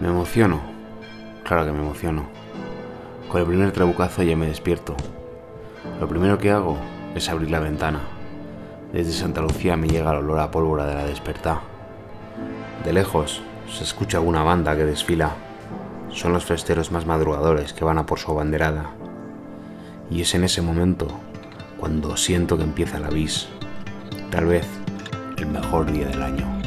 Me emociono. Claro que me emociono. Con el primer trabucazo ya me despierto. Lo primero que hago es abrir la ventana. Desde Santa Lucía me llega el olor a pólvora de la despertá. De lejos se escucha alguna banda que desfila. Son los festeros más madrugadores que van a por su banderada. Y es en ese momento cuando siento que empieza la bis. Tal vez el mejor día del año.